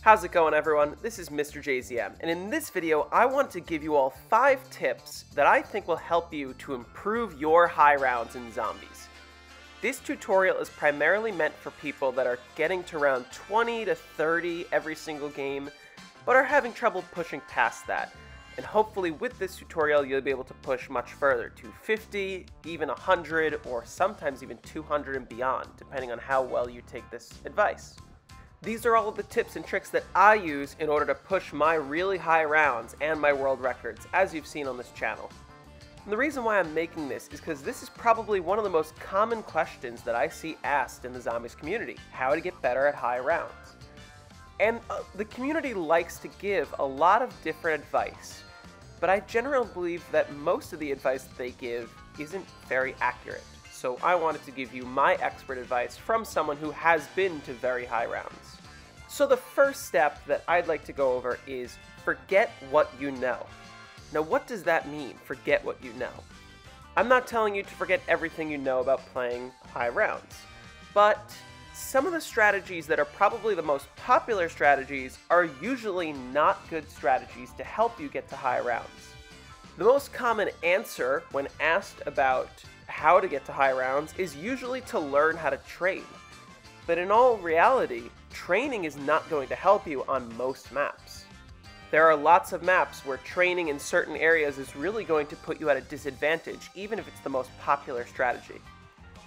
How's it going everyone? This is Mr. JZM, and in this video I want to give you all 5 tips that I think will help you to improve your high rounds in zombies. This tutorial is primarily meant for people that are getting to round 20 to 30 every single game, but are having trouble pushing past that. And hopefully with this tutorial you'll be able to push much further to 50, even 100, or sometimes even 200 and beyond, depending on how well you take this advice. These are all of the tips and tricks that I use in order to push my really high rounds and my world records, as you've seen on this channel. And the reason why I'm making this is because this is probably one of the most common questions that I see asked in the zombies community, how to get better at high rounds. And uh, the community likes to give a lot of different advice, but I generally believe that most of the advice that they give isn't very accurate so I wanted to give you my expert advice from someone who has been to very high rounds. So the first step that I'd like to go over is forget what you know. Now what does that mean, forget what you know? I'm not telling you to forget everything you know about playing high rounds, but some of the strategies that are probably the most popular strategies are usually not good strategies to help you get to high rounds. The most common answer when asked about how to get to high rounds is usually to learn how to train. But in all reality, training is not going to help you on most maps. There are lots of maps where training in certain areas is really going to put you at a disadvantage, even if it's the most popular strategy.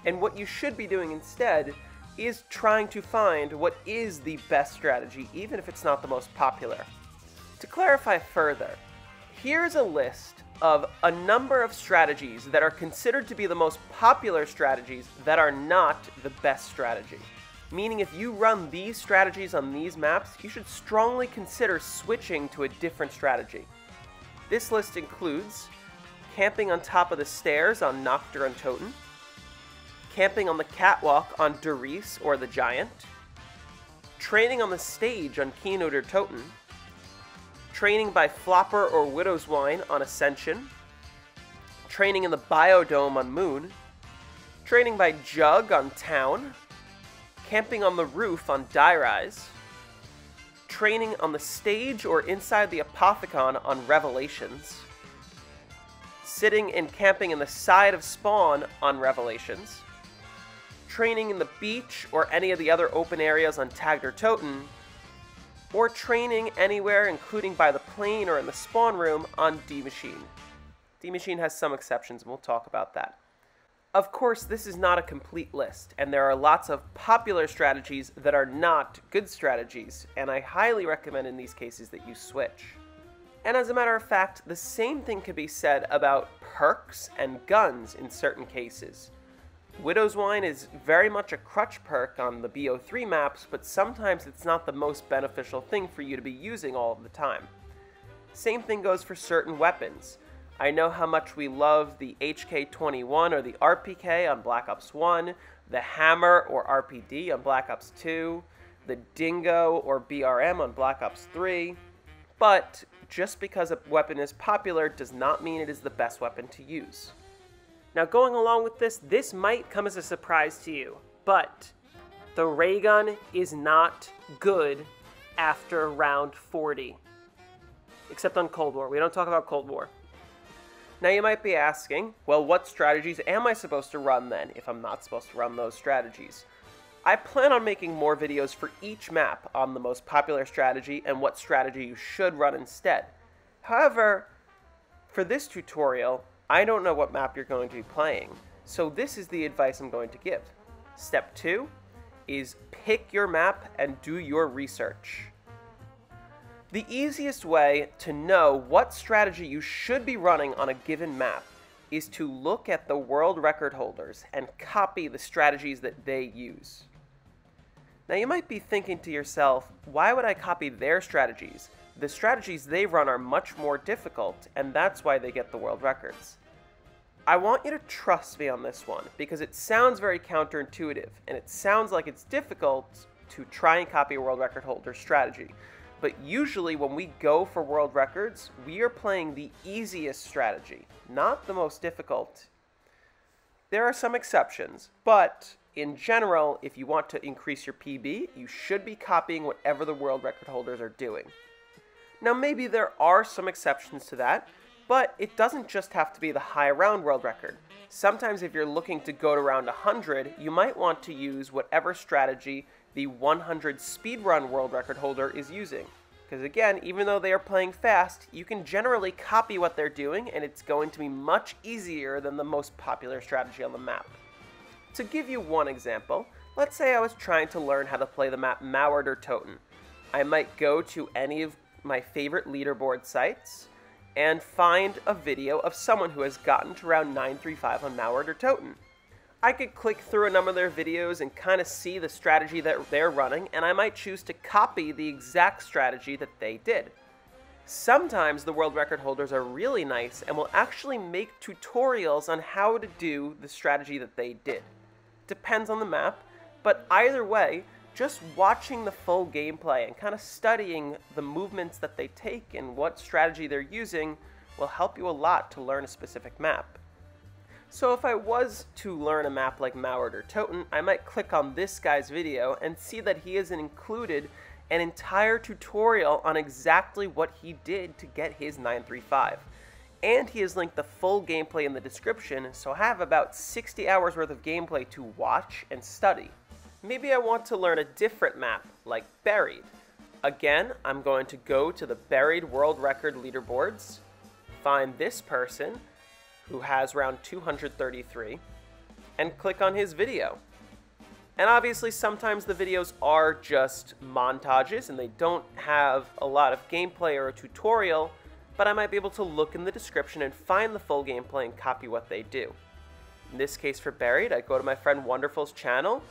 And what you should be doing instead is trying to find what is the best strategy, even if it's not the most popular. To clarify further, here's a list of a number of strategies that are considered to be the most popular strategies that are not the best strategy. Meaning if you run these strategies on these maps, you should strongly consider switching to a different strategy. This list includes camping on top of the stairs on Nacht der Untoten, camping on the catwalk on Der Riese or the Giant, training on the stage on der Toten, training by Flopper or Widow's Wine on Ascension, training in the Biodome on Moon, training by Jug on Town, camping on the roof on Die Rise, training on the stage or inside the Apothicon on Revelations, sitting and camping in the side of Spawn on Revelations, training in the beach or any of the other open areas on Tag der Toten, or training anywhere, including by the plane or in the spawn room, on Die Maschine. Die Maschine has some exceptions, and we'll talk about that. Of course, this is not a complete list, and there are lots of popular strategies that are not good strategies, and I highly recommend in these cases that you switch. And as a matter of fact, the same thing could be said about perks and guns in certain cases. Widow's Wine is very much a crutch perk on the BO3 maps, but sometimes it's not the most beneficial thing for you to be using all of the time. Same thing goes for certain weapons. I know how much we love the HK-21 or the RPK on Black Ops 1, the HAMR or RPD on Black Ops 2, the Dingo or BRM on Black Ops 3, but just because a weapon is popular does not mean it is the best weapon to use. Now going along with this, this might come as a surprise to you, but the ray gun is not good after round 40. Except on Cold War. We don't talk about Cold War. Now you might be asking, well what strategies am I supposed to run then, if I'm not supposed to run those strategies? I plan on making more videos for each map on the most popular strategy and what strategy you should run instead. However, for this tutorial, I don't know what map you're going to be playing, so this is the advice I'm going to give. Step two is pick your map and do your research. The easiest way to know what strategy you should be running on a given map is to look at the world record holders and copy the strategies that they use. Now you might be thinking to yourself, why would I copy their strategies? The strategies they run are much more difficult, and that's why they get the world records. I want you to trust me on this one because it sounds very counterintuitive and it sounds like it's difficult to try and copy a world record holder strategy. But usually when we go for world records, we are playing the easiest strategy, not the most difficult. There are some exceptions, but in general, if you want to increase your PB, you should be copying whatever the world record holders are doing. Now, maybe there are some exceptions to that, but it doesn't just have to be the high round world record. Sometimes, if you're looking to go to round 100, you might want to use whatever strategy the 100 speedrun world record holder is using. Because again, even though they are playing fast, you can generally copy what they're doing, and it's going to be much easier than the most popular strategy on the map. To give you one example, let's say I was trying to learn how to play the map Mauer der Toten. I might go to any of my favorite leaderboard sites and find a video of someone who has gotten to round 935 on Mauer der Toten. I could click through a number of their videos and kind of see the strategy that they're running, and I might choose to copy the exact strategy that they did. Sometimes the world record holders are really nice and will actually make tutorials on how to do the strategy that they did. Depends on the map, but either way, just watching the full gameplay and kind of studying the movements that they take and what strategy they're using will help you a lot to learn a specific map. So if I was to learn a map like Mauer der Toten, I might click on this guy's video and see that he has included an entire tutorial on exactly what he did to get his 935. And he has linked the full gameplay in the description, so I have about 60 hours worth of gameplay to watch and study. Maybe I want to learn a different map, like Buried. Again, I'm going to go to the Buried World Record leaderboards, find this person, who has round 233, and click on his video. And obviously, sometimes the videos are just montages and they don't have a lot of gameplay or a tutorial, but I might be able to look in the description and find the full gameplay and copy what they do. In this case for Buried, I go to my friend Wonderful's channel,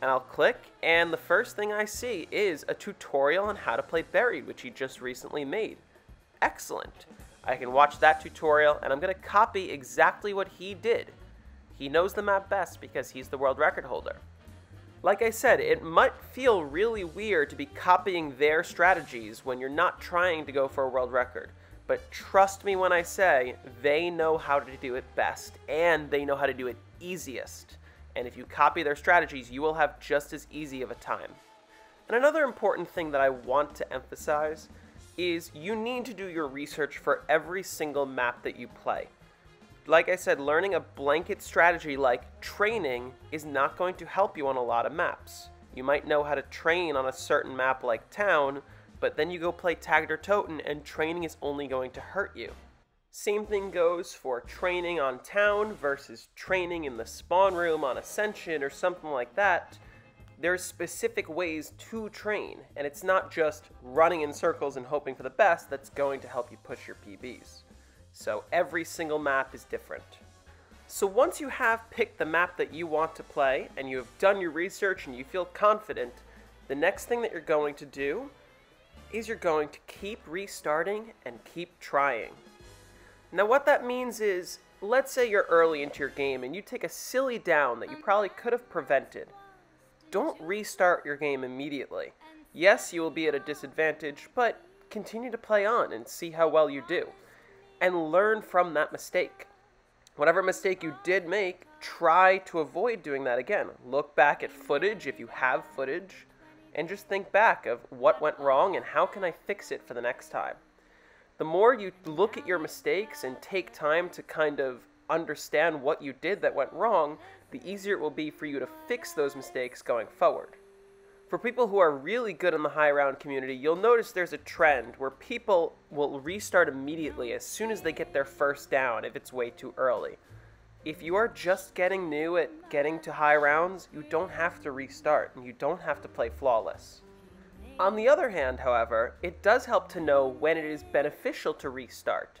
and I'll click, and the first thing I see is a tutorial on how to play Buried, which he just recently made. Excellent. I can watch that tutorial, and I'm going to copy exactly what he did. He knows the map best because he's the world record holder. Like I said, it might feel really weird to be copying their strategies when you're not trying to go for a world record. But trust me when I say, they know how to do it best, and they know how to do it easiest. And if you copy their strategies, you will have just as easy of a time. And another important thing that I want to emphasize is you need to do your research for every single map that you play. Like I said, learning a blanket strategy like training is not going to help you on a lot of maps. You might know how to train on a certain map like Town, but then you go play Tag der Toten and training is only going to hurt you. Same thing goes for training on Town versus training in the spawn room on Ascension or something like that there's specific ways to train, and it's not just running in circles and hoping for the best that's going to help you push your PBs. So every single map is different. So once you have picked the map that you want to play, and you have done your research and you feel confident, the next thing that you're going to do is you're going to keep restarting and keep trying. Now what that means is, let's say you're early into your game and you take a silly down that you probably could have prevented don't restart your game immediately. Yes, you will be at a disadvantage, but continue to play on and see how well you do. And learn from that mistake. Whatever mistake you did make, try to avoid doing that again. Look back at footage if you have footage, and just think back of what went wrong and how can I fix it for the next time. The more you look at your mistakes and take time to kind of understand what you did that went wrong, the easier it will be for you to fix those mistakes going forward. For people who are really good in the high round community, you'll notice there's a trend where people will restart immediately as soon as they get their first down if it's way too early. If you are just getting new at getting to high rounds, you don't have to restart and you don't have to play flawless. On the other hand, however, it does help to know when it is beneficial to restart.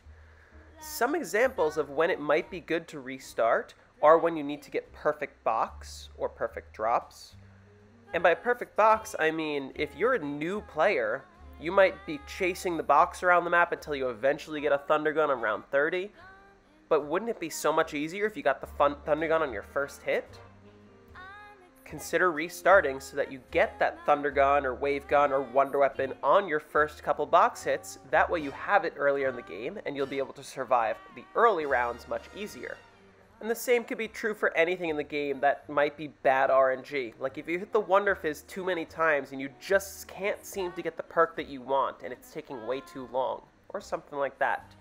Some examples of when it might be good to restart are when you need to get perfect box or perfect drops. And by perfect box, I mean if you're a new player, you might be chasing the box around the map until you eventually get a Thunder Gun on round 30. But wouldn't it be so much easier if you got the fun Thunder Gun on your first hit? Consider restarting so that you get that Thunder Gun or Wave Gun or Wonder Weapon on your first couple box hits. That way you have it earlier in the game and you'll be able to survive the early rounds much easier. And the same could be true for anything in the game that might be bad RNG. Like if you hit the Wonder Fizz too many times and you just can't seem to get the perk that you want and it's taking way too long, or something like that.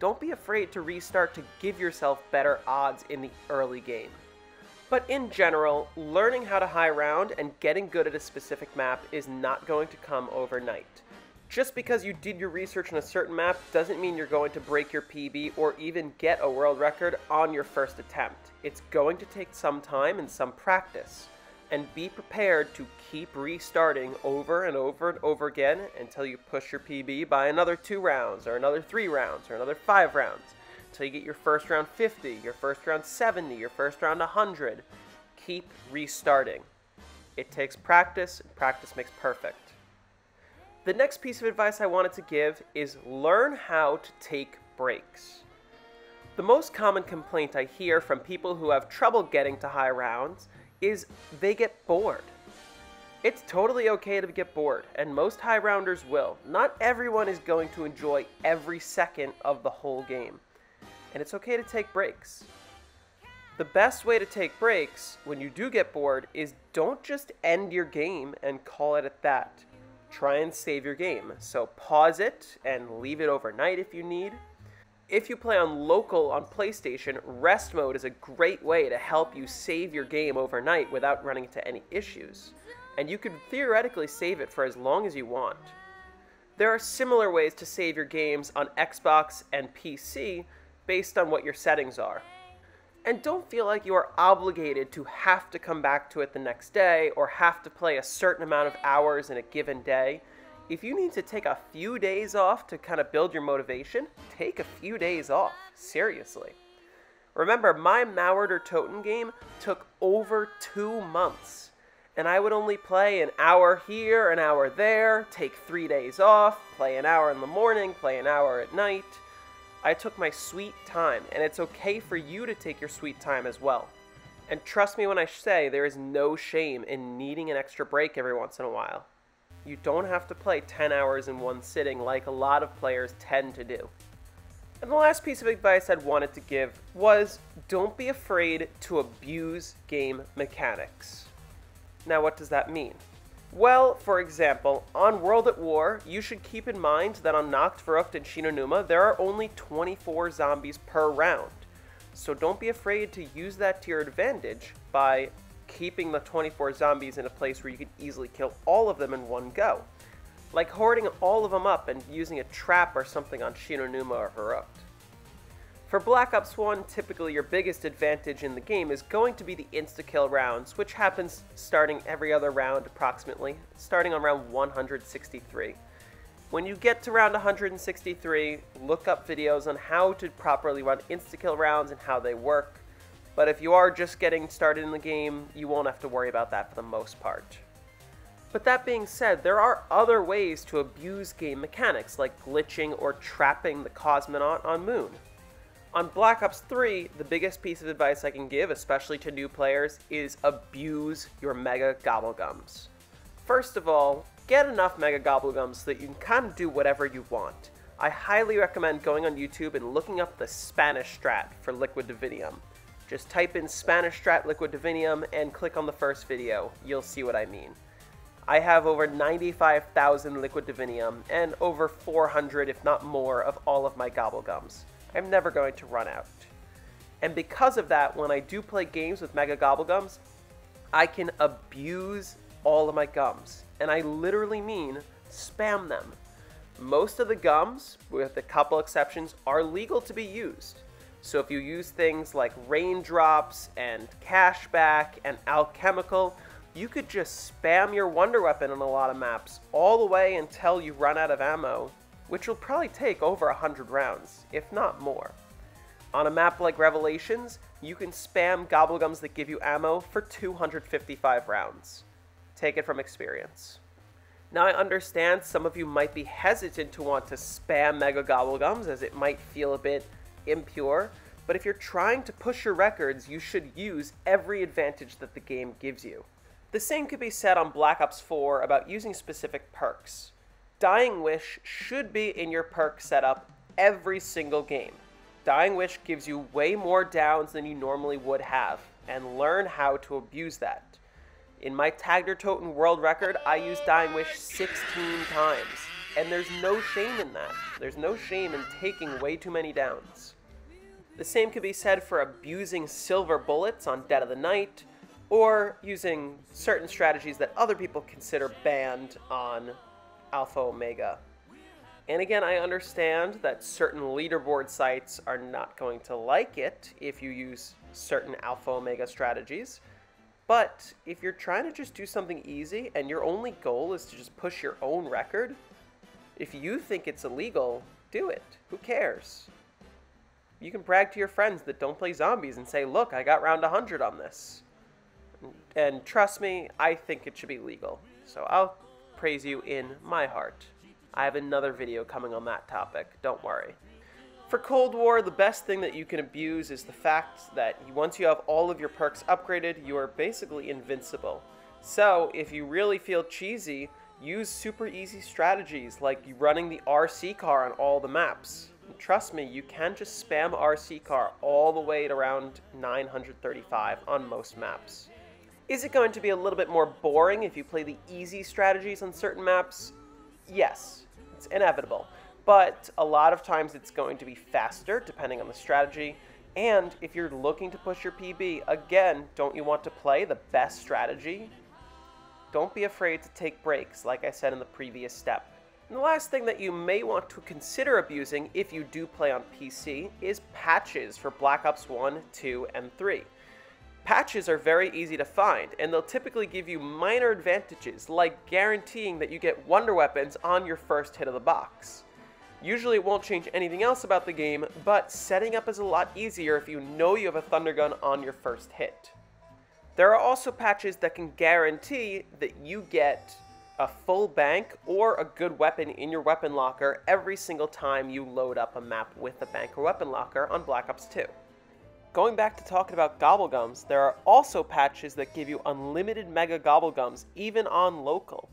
Don't be afraid to restart to give yourself better odds in the early game. But in general, learning how to high round and getting good at a specific map is not going to come overnight. Just because you did your research on a certain map doesn't mean you're going to break your PB or even get a world record on your first attempt. It's going to take some time and some practice. And be prepared to keep restarting over and over and over again until you push your PB by another two rounds, or another three rounds, or another five rounds. Until you get your first round 50, your first round 70, your first round 100. Keep restarting. It takes practice, and practice makes perfect. The next piece of advice I wanted to give is learn how to take breaks. The most common complaint I hear from people who have trouble getting to high rounds is they get bored. It's totally okay to get bored, and most high rounders will. Not everyone is going to enjoy every second of the whole game, and it's okay to take breaks. The best way to take breaks when you do get bored is don't just end your game and call it at that try and save your game. So pause it and leave it overnight if you need. If you play on local on PlayStation, rest mode is a great way to help you save your game overnight without running into any issues. And you could theoretically save it for as long as you want. There are similar ways to save your games on Xbox and PC based on what your settings are. And don't feel like you are obligated to have to come back to it the next day or have to play a certain amount of hours in a given day. If you need to take a few days off to kind of build your motivation, take a few days off. Seriously. Remember, my Mauer der Toten game took over two months. And I would only play an hour here, an hour there, take three days off, play an hour in the morning, play an hour at night. I took my sweet time, and it's okay for you to take your sweet time as well. And trust me when I say there is no shame in needing an extra break every once in a while. You don't have to play 10 hours in one sitting like a lot of players tend to do. And the last piece of advice I'd wanted to give was don't be afraid to abuse game mechanics. Now, what does that mean? Well, for example, on World at War, you should keep in mind that on Nacht, Verrückt, and Shi No Numa, there are only 24 zombies per round. So don't be afraid to use that to your advantage by keeping the 24 zombies in a place where you can easily kill all of them in one go. Like hoarding all of them up and using a trap or something on Shi No Numa or Verrückt. For Black Ops 1, typically your biggest advantage in the game is going to be the insta-kill rounds, which happens starting every other round approximately, starting on round 163. When you get to round 163, look up videos on how to properly run insta-kill rounds and how they work. But if you are just getting started in the game, you won't have to worry about that for the most part. But that being said, there are other ways to abuse game mechanics, like glitching or trapping the Cosmonaut on Moon. On Black Ops 3, the biggest piece of advice I can give, especially to new players, is abuse your Mega Gobblegums. First of all, get enough Mega Gobblegums so that you can kind of do whatever you want. I highly recommend going on YouTube and looking up the Spanish strat for Liquid Divinium. Just type in Spanish strat Liquid Divinium and click on the first video. You'll see what I mean. I have over 95,000 Liquid Divinium and over 400, if not more, of all of my Gobblegums. I'm never going to run out. And because of that, when I do play games with Mega Gobblegums, I can abuse all of my gums. And I literally mean spam them. Most of the gums, with a couple exceptions, are legal to be used. So if you use things like reign drops and cache back and alchemical, you could just spam your wonder weapon on a lot of maps all the way until you run out of ammo which will probably take over 100 rounds, if not more. On a map like Revelations, you can spam gobblegums that give you ammo for 255 rounds. Take it from experience. Now I understand some of you might be hesitant to want to spam Mega Gobblegums as it might feel a bit impure, but if you're trying to push your records, you should use every advantage that the game gives you. The same could be said on Black Ops 4 about using specific perks. Dying Wish should be in your perk setup every single game. Dying Wish gives you way more downs than you normally would have, and learn how to abuse that. In my Tag der Toten world record, I used Dying Wish 16 times, and there's no shame in that. There's no shame in taking way too many downs. The same could be said for abusing silver bullets on Dead of the Night, or using certain strategies that other people consider banned on Alpha Omega. And again, I understand that certain leaderboard sites are not going to like it if you use certain Alpha Omega strategies. But if you're trying to just do something easy and your only goal is to just push your own record, if you think it's illegal, do it. Who cares? You can brag to your friends that don't play zombies and say, look, I got round 100 on this. And trust me, I think it should be legal. So I'll praise you in my heart. I have another video coming on that topic, don't worry. For Cold War, the best thing that you can abuse is the fact that once you have all of your perks upgraded, you are basically invincible. So, if you really feel cheesy, use super easy strategies like running the RC car on all the maps. And trust me, you can just spam RC car all the way to around 935 on most maps. Is it going to be a little bit more boring if you play the easy strategies on certain maps? Yes, it's inevitable. But a lot of times it's going to be faster, depending on the strategy. And if you're looking to push your PB, again, don't you want to play the best strategy? Don't be afraid to take breaks, like I said in the previous step. And the last thing that you may want to consider abusing if you do play on PC is patches for Black Ops 1, 2, and 3. Patches are very easy to find, and they'll typically give you minor advantages, like guaranteeing that you get wonder weapons on your first hit of the box. Usually it won't change anything else about the game, but setting up is a lot easier if you know you have a Thunder Gun on your first hit. There are also patches that can guarantee that you get a full bank or a good weapon in your weapon locker every single time you load up a map with a bank or weapon locker on Black Ops 2. Going back to talking about gobblegums, there are also patches that give you unlimited mega gobblegums even on local.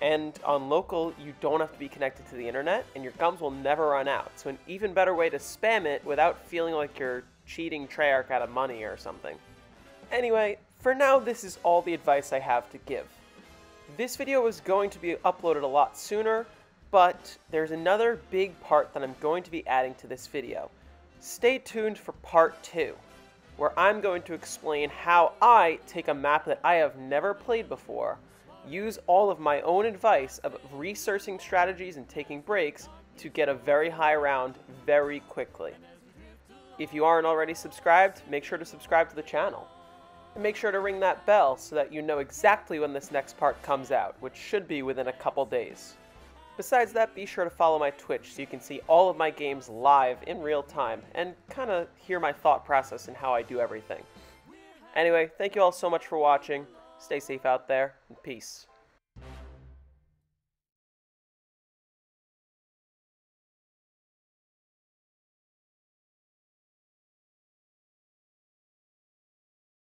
And on local, you don't have to be connected to the internet, and your gums will never run out. So an even better way to spam it without feeling like you're cheating Treyarch out of money or something. Anyway, for now, this is all the advice I have to give. This video is going to be uploaded a lot sooner, but there's another big part that I'm going to be adding to this video. Stay tuned for part 2, where I'm going to explain how I take a map that I have never played before, use all of my own advice of researching strategies and taking breaks to get a very high round very quickly. If you aren't already subscribed, make sure to subscribe to the channel. And make sure to ring that bell so that you know exactly when this next part comes out, which should be within a couple days. Besides that, be sure to follow my Twitch so you can see all of my games live in real time and kind of hear my thought process and how I do everything. Anyway, thank you all so much for watching. Stay safe out there, and peace.